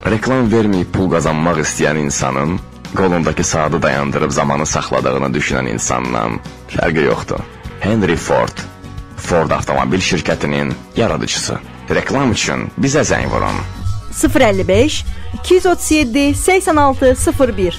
Reklam verməyib pul qazanmaq istəyən insanın qolundakı saatı dayandırıb zamanı saxladığını düşünən insandan fərqi yoxdur. Henry Ford, Ford avtomobil şirkətinin yaradıcısı. Reklam üçün bizə zəng vurun. 055 237 86 01